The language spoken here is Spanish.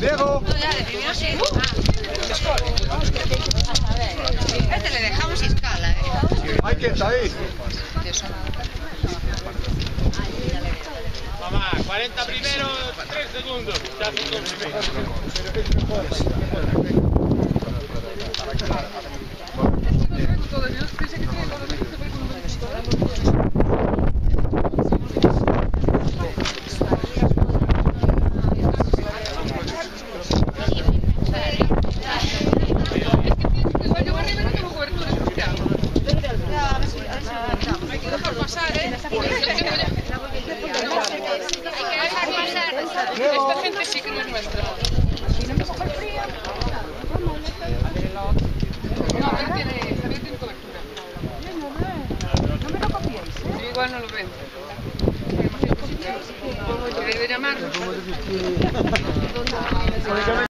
Diego. Este le dejamos escala, ¿eh? Hay que estar ahí. Mamá, 40 primeros, 3 segundos. Ya. Esta gente sí que no es nuestra. No, Javier tiene, Javier tiene cobertura. Igual no lo ven. Me imagino que sí. ¿Queréis de llamar?